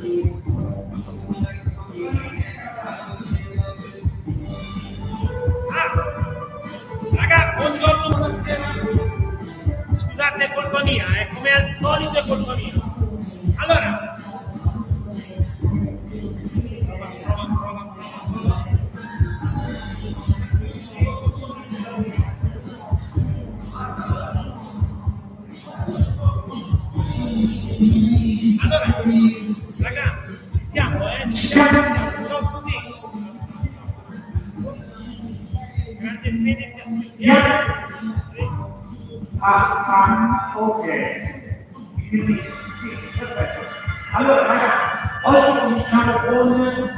Ah, raga, buongiorno, buonasera. Scusate, è colpa mia, eh, come al solito è colpa mia. Allora. Allora, Ah, ah, ok. Mi sentite? Sì, perfetto. Allora, ragazzi, oggi cominciamo con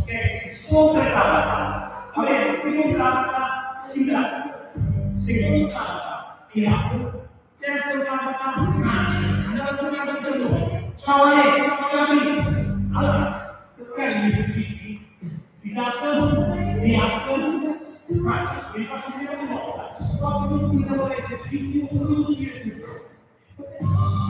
ok, sopra tabata. Avete primo tabata sintassi, secondo tabata tirato, terzo tabata ganci. Andate a tornarci per noi. Ciao Ale, ciao Gabriele. Allora, per fare gli esercizi si tratta di atto Faccio, vi faccio vedere una volta. Dopo tutti lavori esercizi, minuto di recupero.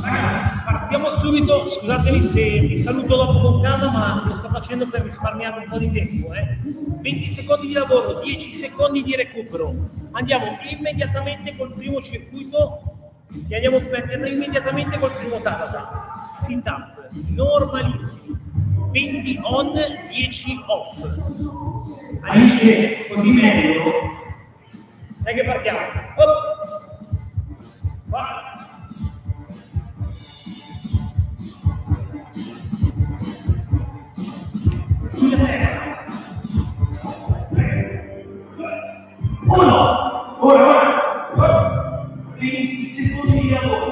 Ragazzi, partiamo subito. Scusatemi se vi saluto dopo con calma, ma lo sto facendo per risparmiare un po' di tempo. Eh. 20 secondi di lavoro, 10 secondi di recupero. Andiamo immediatamente col primo circuito e andiamo immediatamente col primo tabata. Sit up, normalissimo. 20 on, 10 off. Alice, così meglio? Dai che partiamo. Va. Sulla terra. Uno, ora, ora. 20 secondi di lavoro.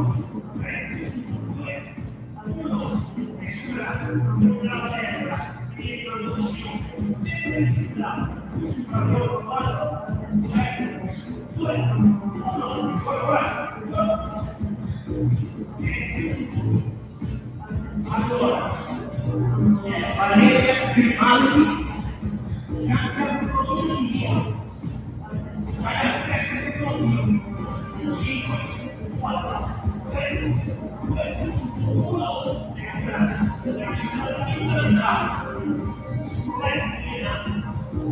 4, 3,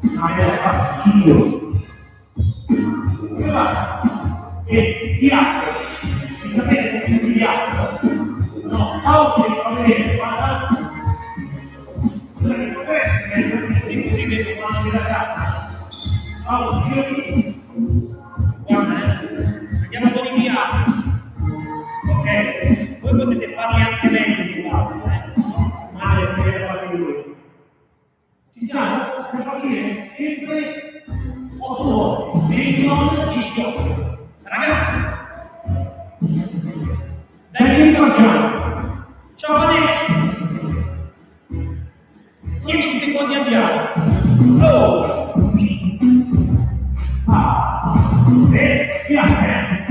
questo, ma mi dà fastidio. Guarda, e acqua, mi sapete che si di acqua? No, oggi va bene, guarda. Questo è il principio di vedere quando da casa. Paolo, io lì, eh, andiamo con i V-up. Ok? Voi potete farli anche meglio Può dire sempre 8 volte, 20 volte di schiocco. Ragazzi, Dai, ricordiamo? ciao Alex! 10 secondi andiamo. Oh! Ah, e piante.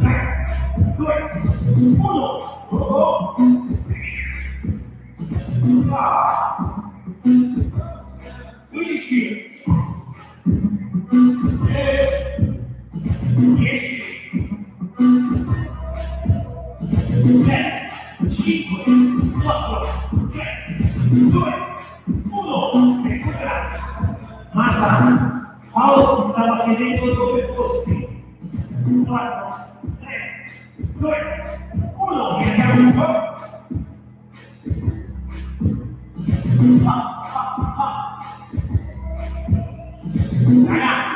3, 2, 1. Oh, Ah. 15. E 10. 7, 5, 4, 3, 2, 1. Recuperate. Marta, Paolo si stava chiedendo dove fossi. 4, 3, 2, 1. Vediamo un po'. Ah, ah,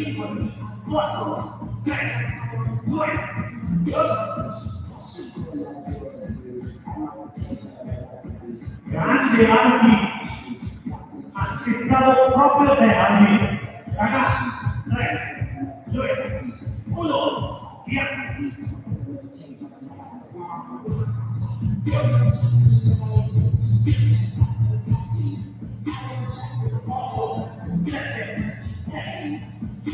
5, 4, 3, 2, 1. Grande Albi, aspettavo proprio te Albi. Ragazzi, 3, 2, 1, via. Sette, sei,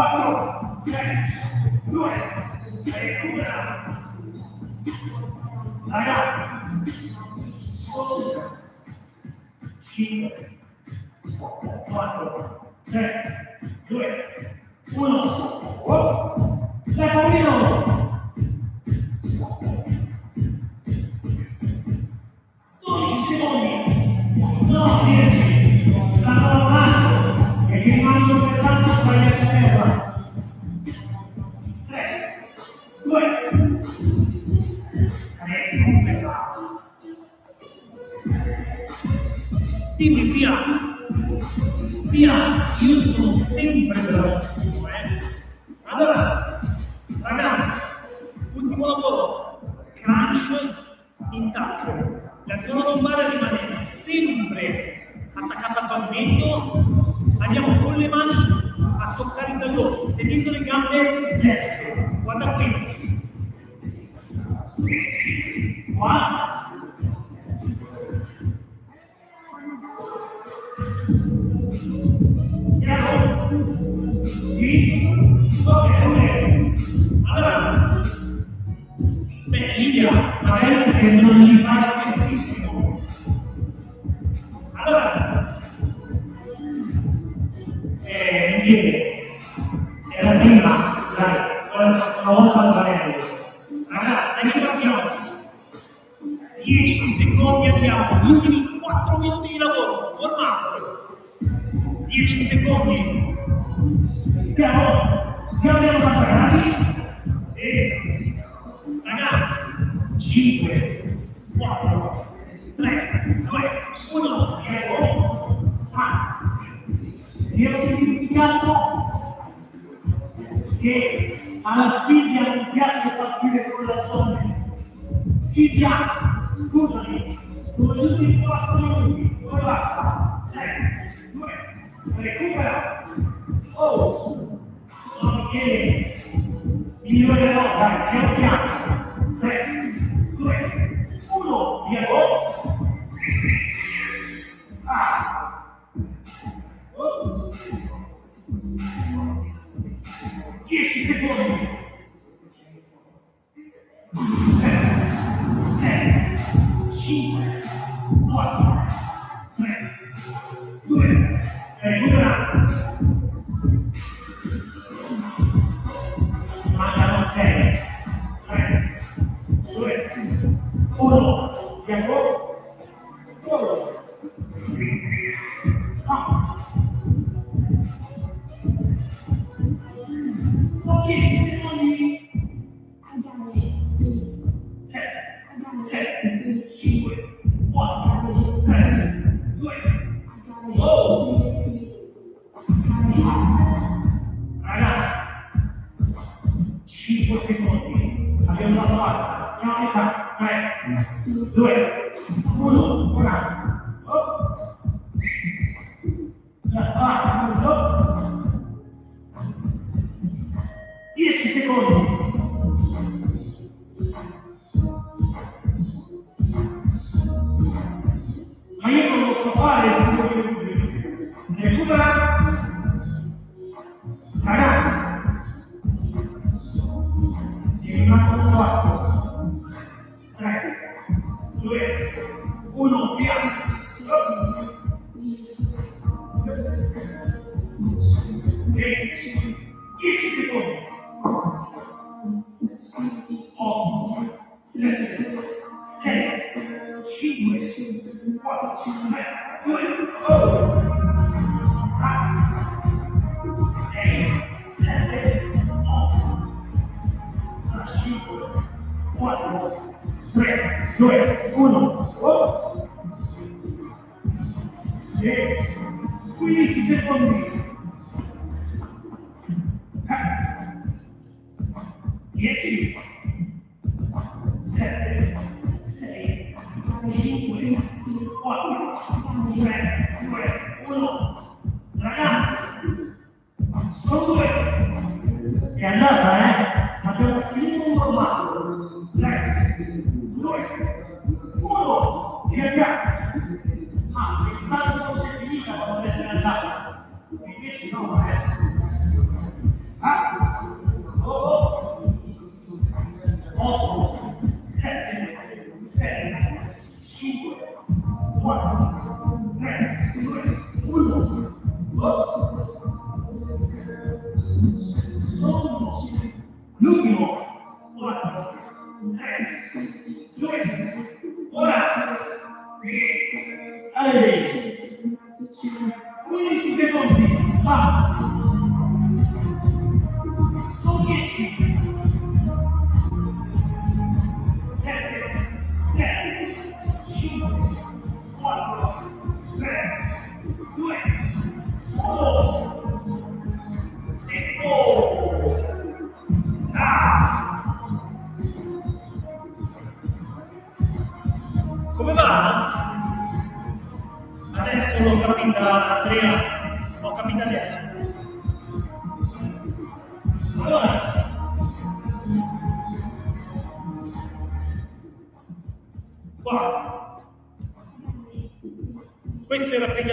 quatro, três, dois, três, segura. Larga. Solta. Cinco, quatro, três, dois, um. Oh. Leva o milhão. Dois segundos. Não. the fear. Fear used to mi ho dimenticato che alla Silvia non piace partire con la zona. Silvia, scusami, sono tutti quattro minuti, dove va? Eh, due, recupera. Oh, sono che migliorerò, dai, piano piano. God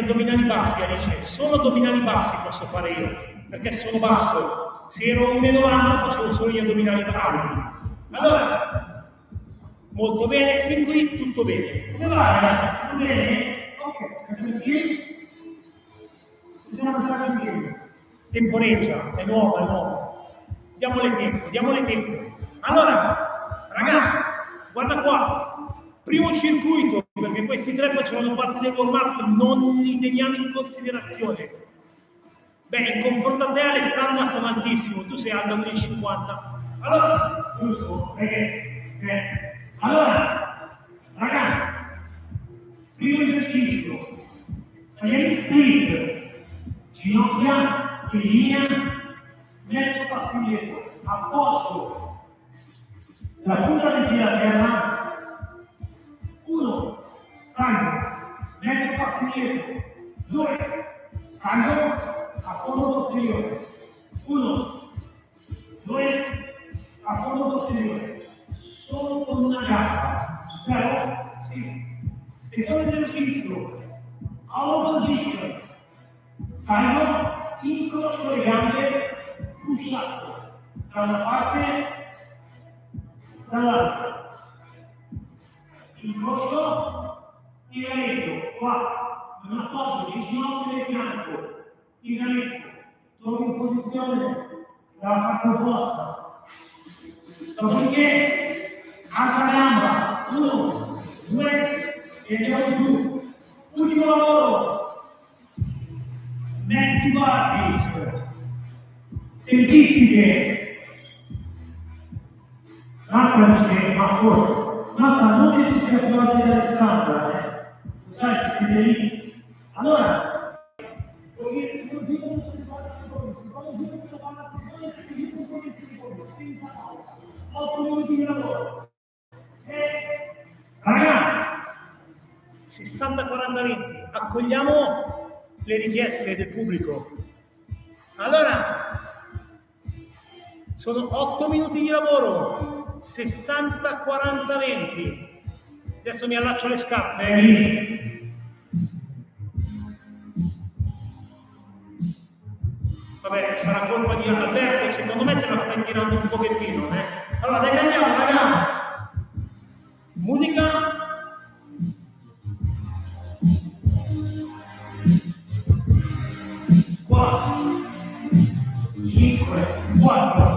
addominali bassi, Alice. Solo addominali bassi posso fare io, perché sono basso. Se ero 1,90 facevo solo gli addominali alti. Allora, molto bene, fin qui tutto bene. come va ragazzi? Tutto bene? Ok, siamo in piedi? Siamo andati in piedi. Temporeggia, è nuovo, è nuovo. Diamole tempo, diamole tempo. Allora, ragazzi, guarda qua. Primo circuito, questi tre facevano parte del warm-up, non li teniamo in considerazione. Beh, in confronto a te, Alessandra, sono altissimo, tu sei alto 1,50. Allora, giusto, perché, eh, allora, ragazzi, primo esercizio, tagliamo split, ginocchia in linea, mezzo passo indietro, appoggio, la punta del piede a terra, Стани. Нека спасиме. Зој. Стани. А поново стрио. Уно. Зој. А поново стрио. Solo una gamba. Però, sì. Secondo esercizio. Alla position. Stani. Incrocio le gambe. Pusciato. Tra una parte dall'altra. Incrocio tiramento, qua, un appoggio di ginocchio del fianco, tiramento, torno in posizione dalla parte opposta, Dopodiché, altra gamba, uno, due, e andiamo giù. Ultimo lavoro. Next Bartis. Tempistiche. Un'altra dice, ma forse, un'altra non che tu sia più avanti di Alessandra, eh. Che lì. Allora, dire, vuol dire che non si fa secondi, secondo due minuti la palla secondi, e io non so che secondi, senza pausa. 8 minuti di lavoro. E ragazzi, 60-40-20, accogliamo le richieste del pubblico. Allora, sono 8 minuti di lavoro, 60-40-20. Adesso mi allaccio le scarpe. Eh? Vabbè, sarà colpa di Alberto, secondo me te la stai tirando un pochettino. Eh? Allora, dai, andiamo, ragazzi. Musica. Quattro, cinque, quattro.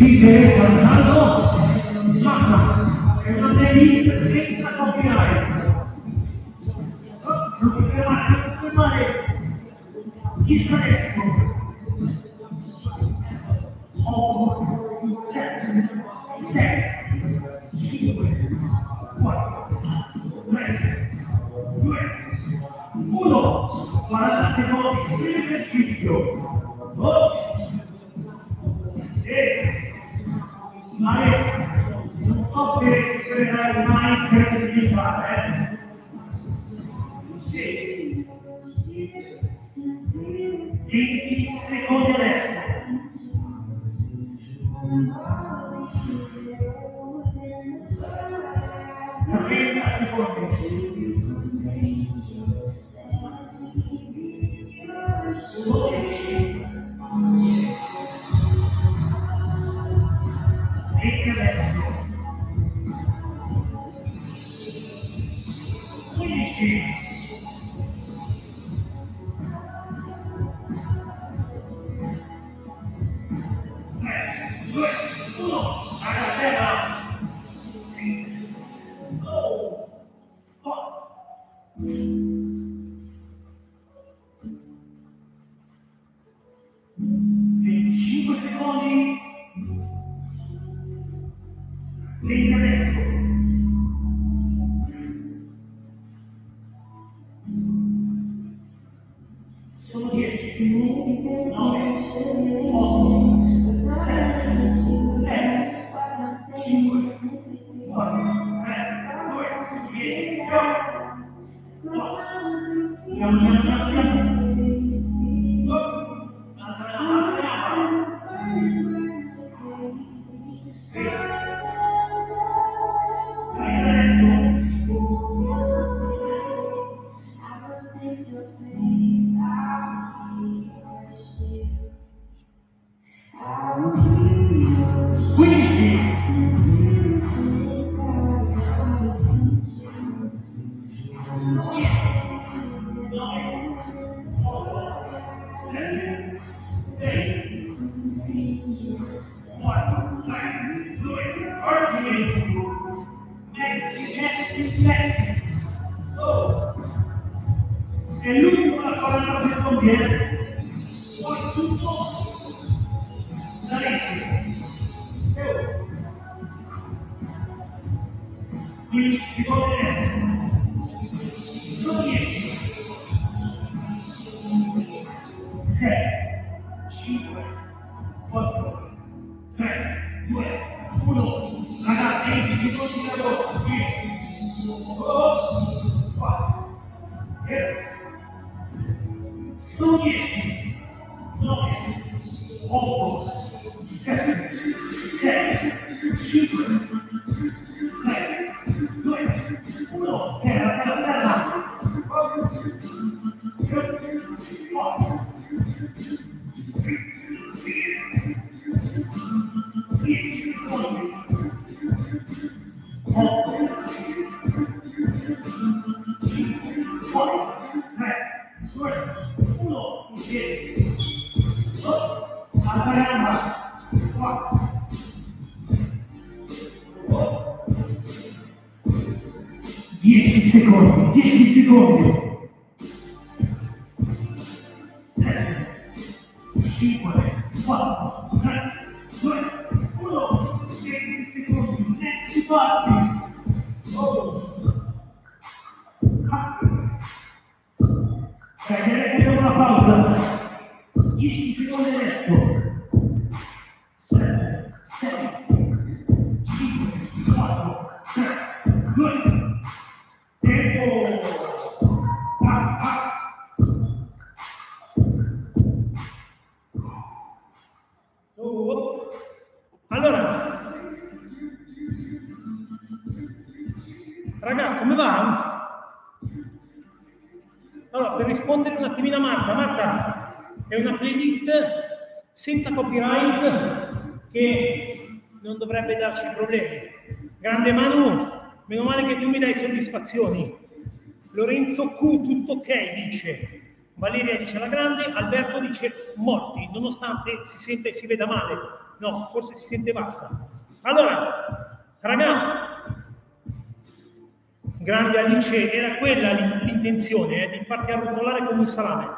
Si te he cansado, que Líderes Ragazzi, 20 raga, come va? Allora, per rispondere un attimino a Marta, Marta è una playlist senza copyright che non dovrebbe darci problemi. Grande Manu, meno male che tu mi dai soddisfazioni. Lorenzo Q, tutto ok, dice. Valeria dice la grande, Alberto dice morti, nonostante si sente si veda male. No, forse si sente bassa. Allora, raga, grande Alice, era quella l'in- l'intenzione, eh, di farti arrotolare come un salame.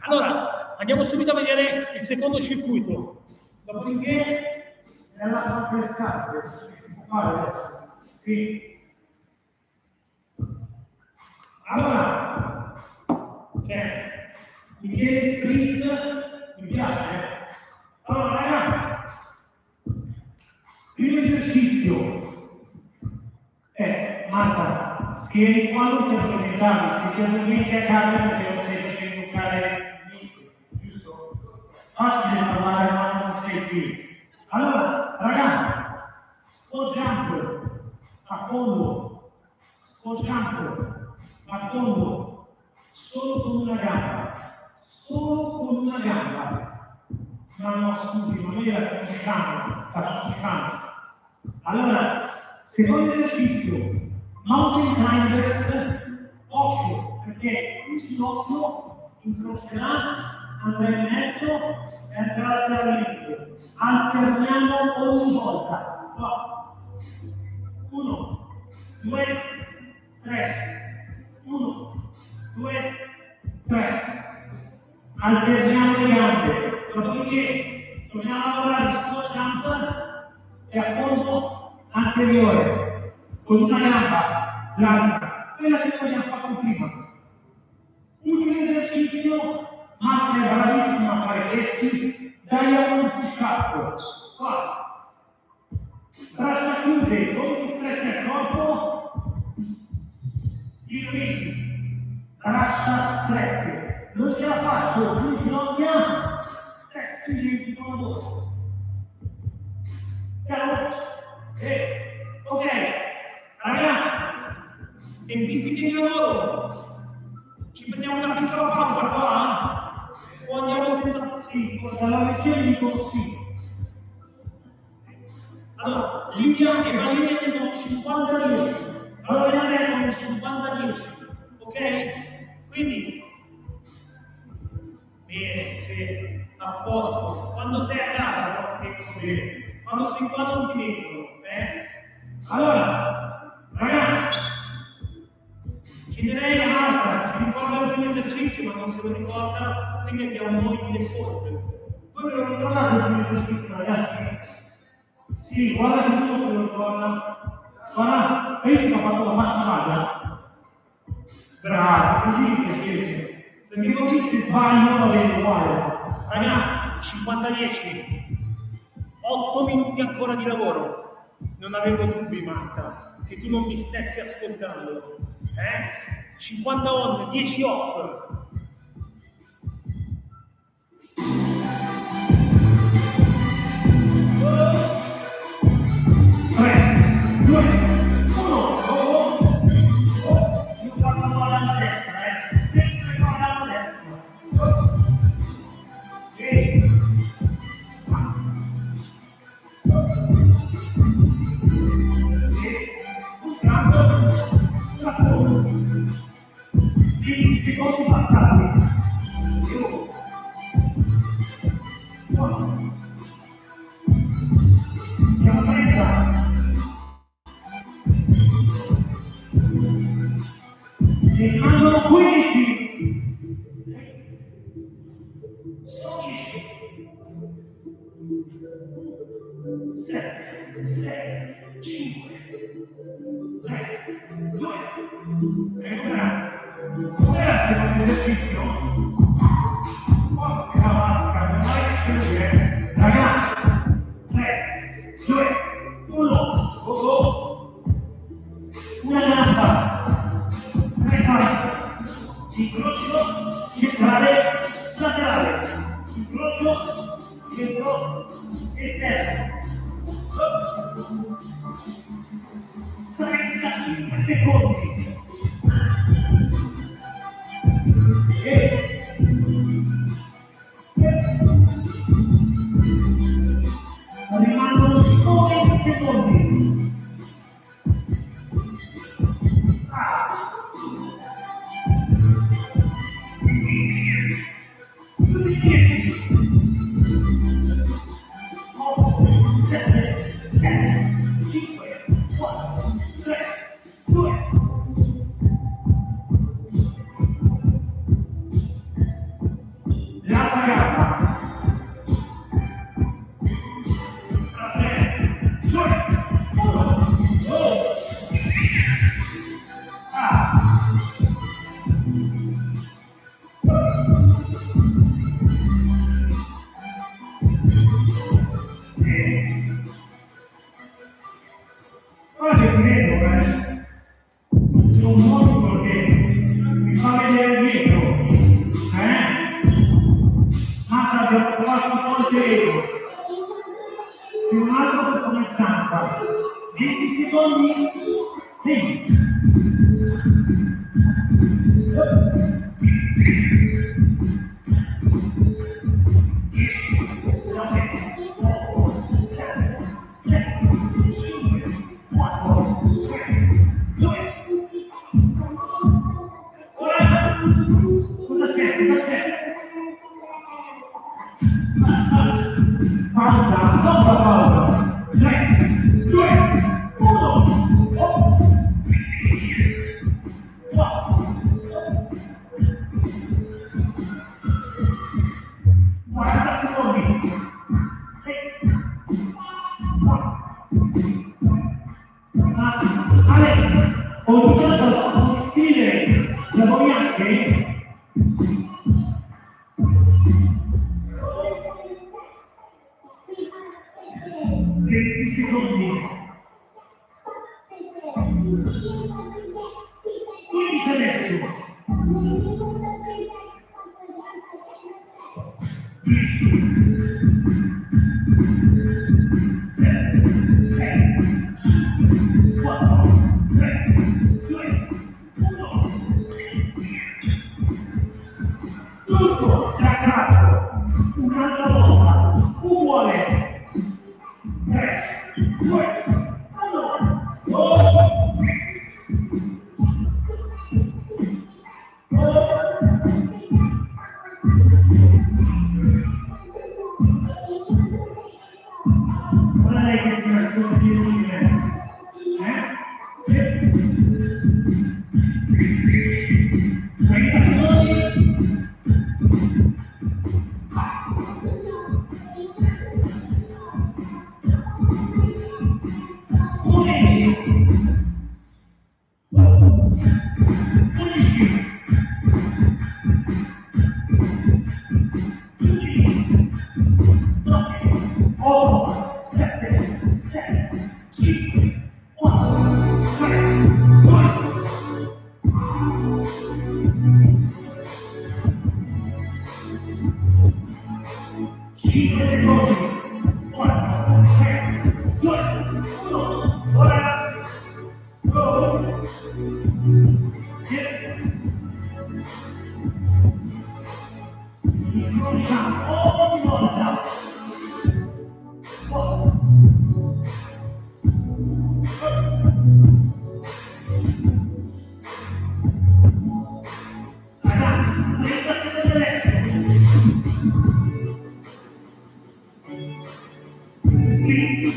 Allora, andiamo subito a vedere il secondo circuito. Dopodiché, E può fare adesso. Sì. allora, cioè, i piedi spritz, mi piace. Allora, raga, Primo esercizio è, Marta, scrivi quando ti addormentavi, se ti addormenti a casa perché lo stai facendo toccare giusto? Facile parlare quando sei qui. Allora, ragazzi, sfoggiando a fondo, sfoggiando a fondo, solo con una gamba, solo con una gamba. Ma no, scusi, ma noi la facciamo, facciamo. Allora, secondo esercizio, mountain climbers, occhio, perché un ginocchio incrocerà, andrà in mezzo e andrà all'allenamento. Alterniamo ogni volta. Va. Uno, due, tre. Uno, due, tre. Alterniamo le gambe. Dopodiché torniamo a lavorare squat jump e a fondo anteriore con una gamba larga, quella che noi abbiamo fatto prima. Ultimo esercizio, Marta è bravissima a fare questi, diamond push up. Qua. Braccia chiuse, non ti stressi al corpo, i risi, braccia strette. Non ce la faccio, più ginocchia, stessi il ginocchio. Chiaro? Eh, ok, ragazzi, tempistiche di lavoro. Ci prendiamo una piccola pausa qua? eh? O andiamo senza... sì, dalla lezione dico sì. Allora, Livia e Valeria tengono 50-10. Allora andiamo 50-10. Ok? Quindi, bene, sì, a posto. Quando sei a casa, non ti mettono bene. Quando sei qua non ti mettono, eh? Allora, ragazzi, chiederei a Marta se si ricorda il primo esercizio, ma non se lo ricorda, quindi abbiamo noi di default. Voi ve lo ricordate il primo esercizio, ragazzi? Sì, guarda che nessuno se lo ricorda. Guarda, vedi che ho fatto la fascia vaga? Bravo, così mi piacete. Perché così se sbaglio va bene uguale. Ragazzi, 50-10, 8 minuti ancora di lavoro. Non avevo dubbi, Marta, che tu non mi stessi ascoltando. Eh? 50 on, 10 off. Tre, filhos de todos os cabeças. Hermano, cuide Volte io. Più un altro per come stampa. 20 secondi. 20. Cioè,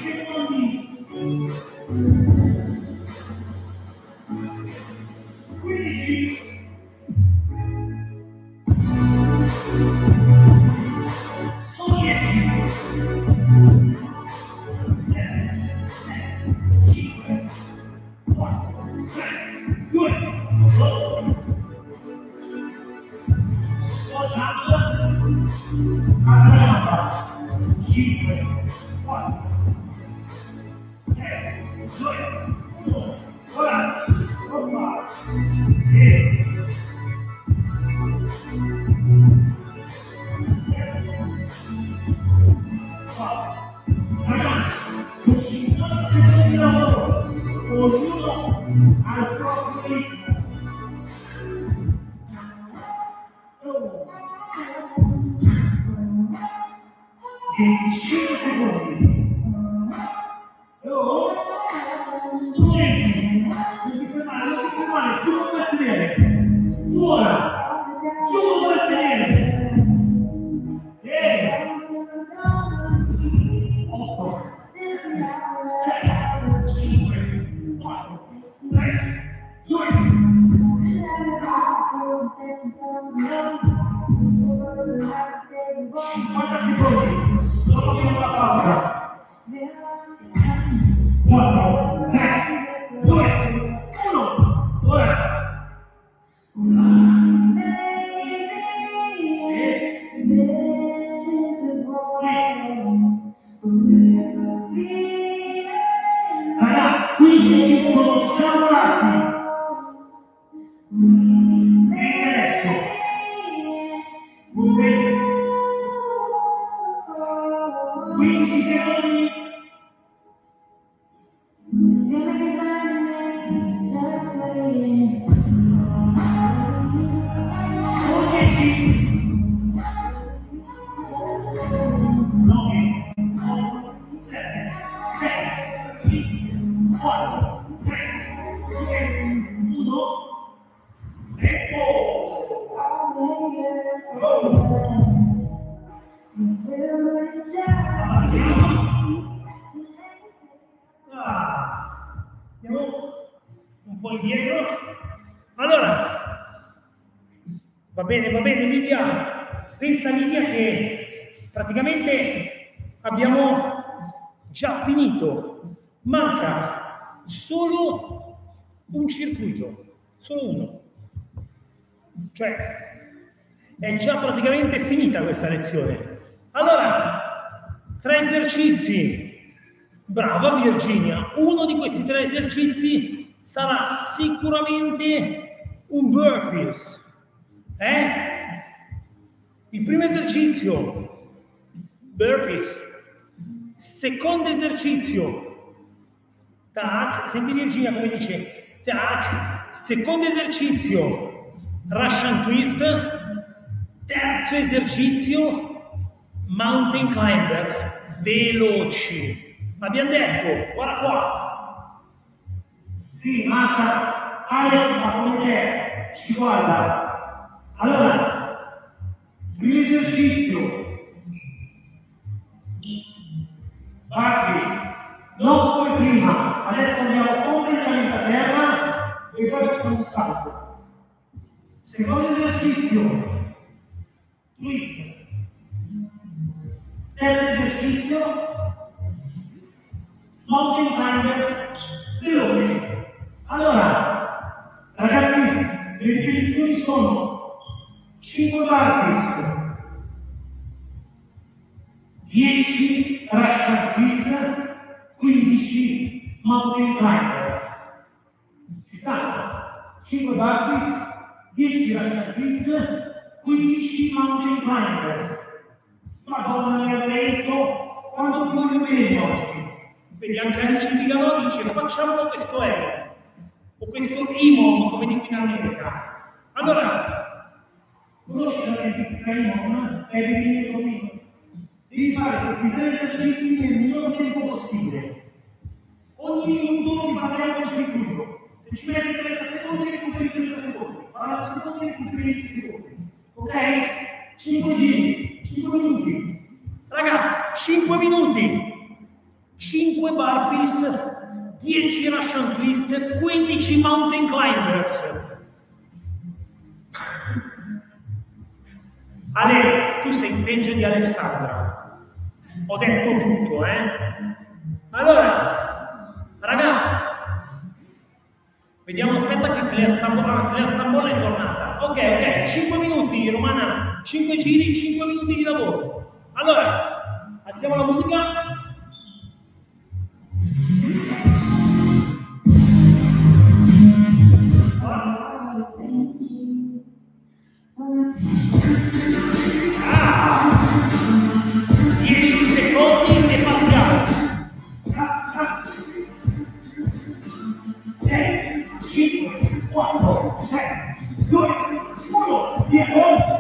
esercizi sarà sicuramente un burpees. Eh? Il primo esercizio, burpees. Secondo esercizio, tac, senti Virginia come dice, tac. Secondo esercizio, Russian twist, terzo esercizio, mountain climbers, veloci. Abbiamo detto, guarda qua. Sì, Marta, Alex, ma come c'è? Ci guarda. Allora, primo esercizio. Bartis, non come prima. Adesso andiamo completamente a terra e poi facciamo scalpo. Secondo esercizio, twist. Terzo esercizio, mountain climbers veloci. Allora, ragazzi, le ripetizioni sono 5 burpees, 10 rush twist, 15 mountain climbers. Ci stanno? 5 burpees, 10 rush twist, 15 mountain climbers. Madonna mia Lorenzo, quando ti voglio bene oggi? Vedi, anche Alice Figaro dice facciamo questo ego o questo IMOM, come dico in America. Allora, conosci la rivista IMOM e devi venire Devi fare questi tre esercizi nel minor tempo possibile. Ogni minuto ti parlerà un circuito. Se ci metti 30 secondi, recuperi 30 secondi. 40 secondi, recuperi 20 secondi. Ok? 5 giri, 5 minuti. Raga, 5 minuti. 5 burpees 10 Russian Twist, 15 Mountain Climbers. Alex, tu sei peggio di Alessandra. Ho detto tutto, eh? Allora, raga, vediamo, aspetta che Clea Stambola, Clea Stambola è tornata. Ok, ok, 5 minuti, Romana, 5 giri, 5 minuti di lavoro. Allora, alziamo la musica. Sete, cinco, quatro, sete, dois, um, e agora.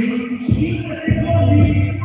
He, he, he,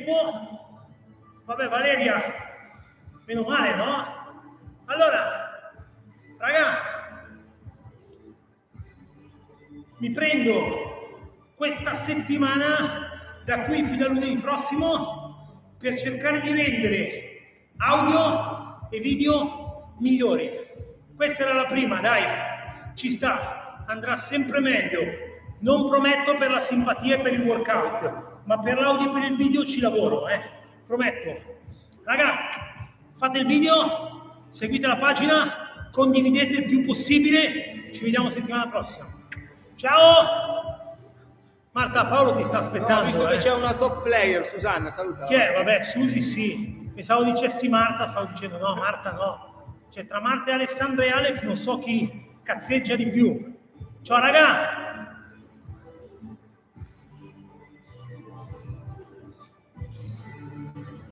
tempo. Vabbè Valeria, meno male, no? Allora, raga, mi prendo questa settimana da qui fino a lunedì prossimo per cercare di rendere audio e video migliori. Questa era la prima, dai, ci sta, andrà sempre meglio. Non prometto per la simpatia e per il workout, ma per l'audio e per il video ci lavoro, eh, prometto. Raga, fate il video, seguite la pagina, condividete il più possibile, ci vediamo settimana prossima. Ciao! Marta, Paolo ti sta aspettando. No, visto eh. che c'è una top player, Susanna, saluta. Chi è? Vabbè, Susi sì. Pensavo dicessi Marta, stavo dicendo no, Marta no. Cioè, tra Marta e Alessandra e Alex non so chi cazzeggia di più. Ciao raga!